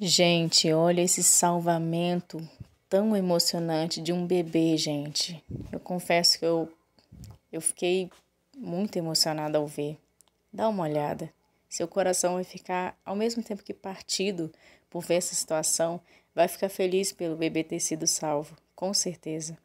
Gente, olha esse salvamento tão emocionante de um bebê, gente. Eu confesso que eu, eu fiquei muito emocionada ao ver. Dá uma olhada. Seu coração vai ficar, ao mesmo tempo que partido por ver essa situação, vai ficar feliz pelo bebê ter sido salvo, com certeza.